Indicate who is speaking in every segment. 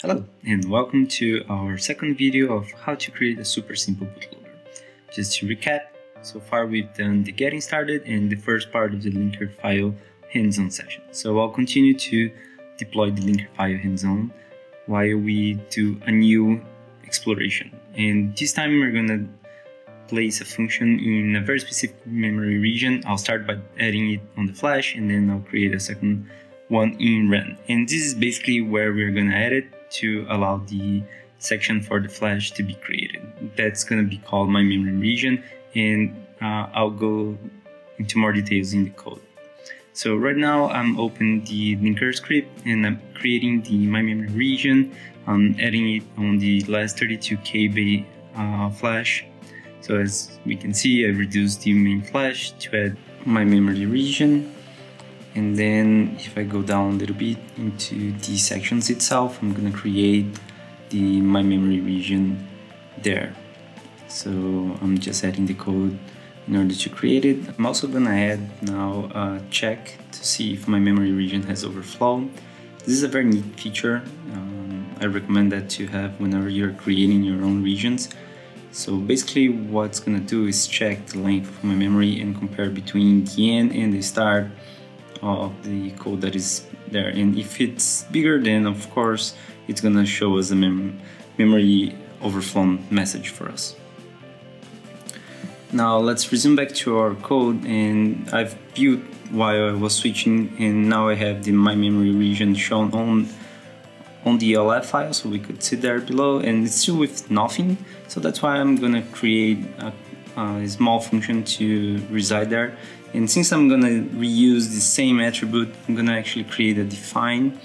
Speaker 1: Hello and welcome to our second video of how to create a super simple bootloader. Just to recap, so far we've done the getting started and the first part of the linker file hands-on session. So I'll continue to deploy the linker file hands-on while we do a new exploration. And this time we're gonna place a function in a very specific memory region. I'll start by adding it on the flash and then I'll create a second one in RAM. And this is basically where we're gonna add it to allow the section for the flash to be created. That's going to be called my memory region and uh, I'll go into more details in the code. So right now I'm open the linker script and I'm creating the my memory region. I'm adding it on the last 32 KB uh, flash. So as we can see, I reduced the main flash to add my memory region. And then if I go down a little bit into the sections itself I'm gonna create the my memory region there. So I'm just adding the code in order to create it. I'm also gonna add now a check to see if my memory region has overflow this is a very neat feature. Um, I recommend that to have whenever you're creating your own regions so basically what's gonna do is check the length of my memory and compare between the end and the start of the code that is there. And if it's bigger then of course it's gonna show us a mem memory overflow message for us. Now let's resume back to our code and I've built while I was switching and now I have the my memory region shown on on the ELF file so we could see there below and it's still with nothing. So that's why I'm gonna create a, a small function to reside there. And since I'm gonna reuse the same attribute, I'm gonna actually create a define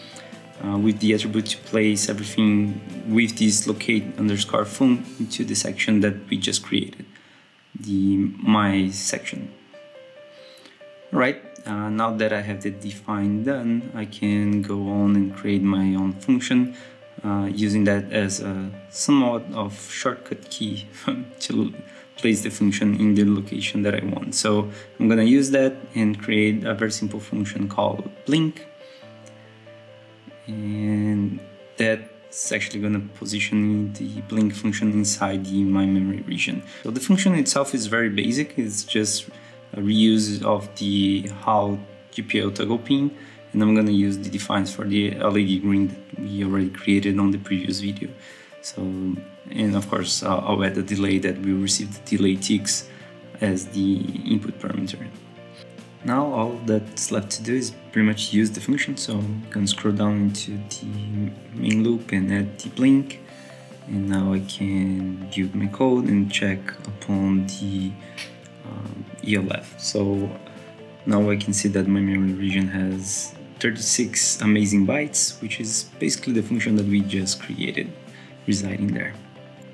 Speaker 1: uh, with the attribute to place everything with this locate underscore fun into the section that we just created, the my section. Right, uh, now that I have the define done, I can go on and create my own function uh, using that as a somewhat of shortcut key to place the function in the location that I want. So I'm gonna use that and create a very simple function called blink. And that's actually gonna position the blink function inside the my memory region. So the function itself is very basic. It's just reuse of the HAL GPIO toggle pin and I'm gonna use the defines for the LED green that we already created on the previous video. So, and of course, uh, I'll add the delay that we receive the delay ticks as the input parameter. Now all that's left to do is pretty much use the function, so I'm gonna scroll down into the main loop and add the blink. And now I can build my code and check upon the ELF. So now I can see that my memory region has 36 amazing bytes, which is basically the function that we just created residing there.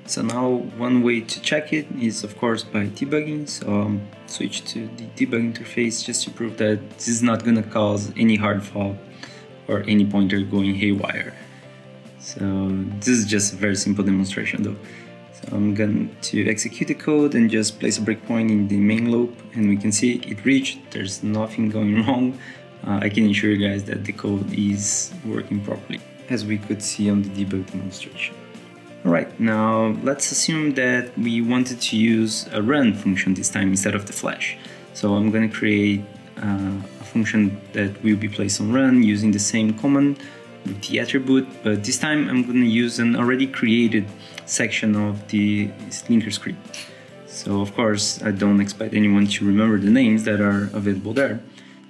Speaker 1: So now one way to check it is of course by debugging, so um, switch to the debug interface just to prove that this is not gonna cause any hard fault or any pointer going haywire. So this is just a very simple demonstration though. So I'm going to execute the code and just place a breakpoint in the main loop and we can see it reached, there's nothing going wrong. Uh, I can assure you guys that the code is working properly as we could see on the debug demonstration. Alright, now let's assume that we wanted to use a RAM function this time instead of the flash. So I'm going to create uh, a function that will be placed on RAM using the same command the attribute, but this time I'm going to use an already created section of the linker script. So of course I don't expect anyone to remember the names that are available there.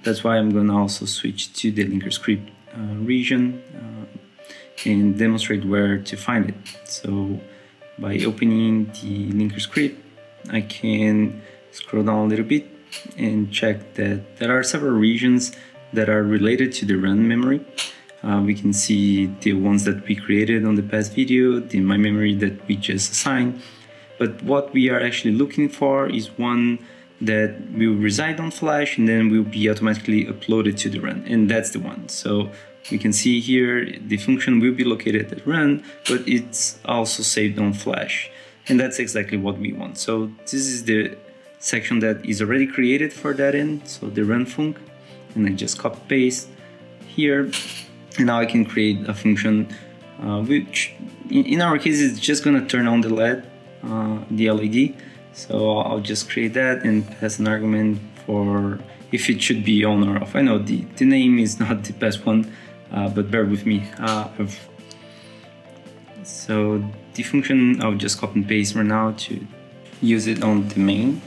Speaker 1: That's why I'm going to also switch to the linker script uh, region uh, and demonstrate where to find it. So by opening the linker script, I can scroll down a little bit and check that there are several regions that are related to the RAM memory. Uh, we can see the ones that we created on the past video, the my memory that we just assigned. But what we are actually looking for is one that will reside on Flash and then will be automatically uploaded to the RAM. And that's the one. So we can see here the function will be located at RAM, but it's also saved on flash. And that's exactly what we want. So this is the section that is already created for that end, so the RAM func. and I just copy paste here now I can create a function uh, which in our case is just gonna turn on the LED, uh, the LED. So I'll just create that and pass an argument for if it should be on or off. I know the, the name is not the best one, uh, but bear with me. Uh, so the function I'll just copy and paste right now to use it on the main.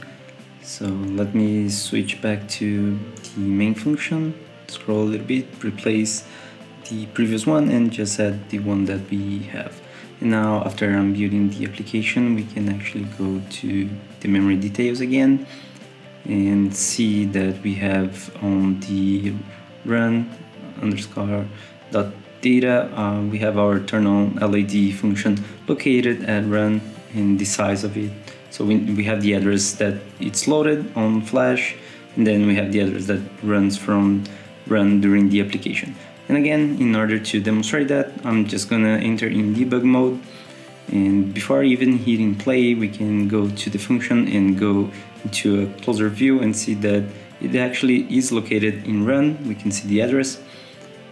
Speaker 1: So let me switch back to the main function, scroll a little bit, replace the previous one and just add the one that we have. And now after I'm building the application, we can actually go to the memory details again and see that we have on the RAM underscore dot data, uh, we have our turn on LED function located at RAM and the size of it. So we, we have the address that it's loaded on flash and then we have the address that runs from RAM during the application. And again, in order to demonstrate that, I'm just gonna enter in debug mode. And before even hitting play, we can go to the function and go into a closer view and see that it actually is located in RAM. We can see the address.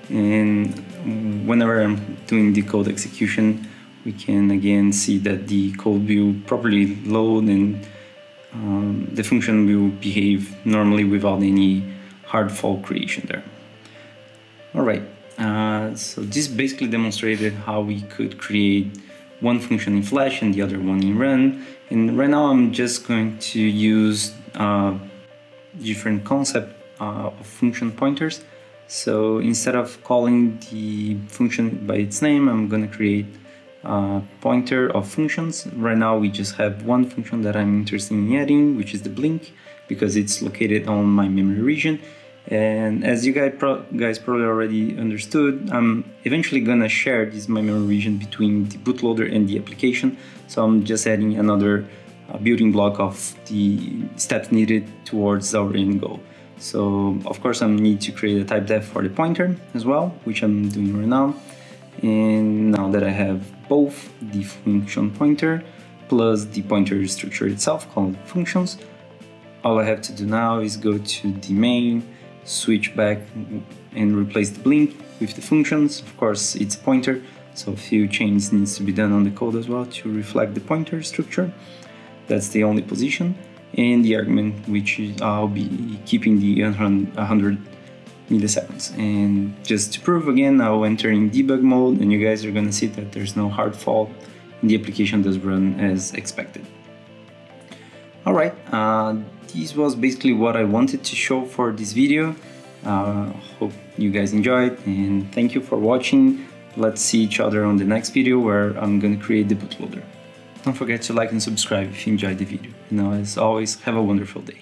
Speaker 1: And whenever I'm doing the code execution, we can again see that the code will properly load and um, the function will behave normally without any hard fault creation there. All right, uh, so this basically demonstrated how we could create one function in Flash and the other one in RAM. And right now I'm just going to use uh, different concept uh, of function pointers. So instead of calling the function by its name, I'm going to create a pointer of functions. Right now we just have one function that I'm interested in adding, which is the blink, because it's located on my memory region. And as you guys, pro guys probably already understood, I'm eventually gonna share this memory region between the bootloader and the application. So I'm just adding another uh, building block of the steps needed towards our end goal. So of course I need to create a type def for the pointer as well, which I'm doing right now. And now that I have both the function pointer plus the pointer structure itself called functions, all I have to do now is go to the main switch back and replace the blink with the functions. Of course, it's a pointer, so a few changes needs to be done on the code as well to reflect the pointer structure. That's the only position. And the argument, which is I'll be keeping the 100 milliseconds. And just to prove again, I'll enter in debug mode and you guys are gonna see that there's no hard fault the application does run as expected. All right, uh, this was basically what I wanted to show for this video. Uh, hope you guys enjoyed and thank you for watching. Let's see each other on the next video where I'm gonna create the bootloader. Don't forget to like and subscribe if you enjoyed the video. And as always, have a wonderful day.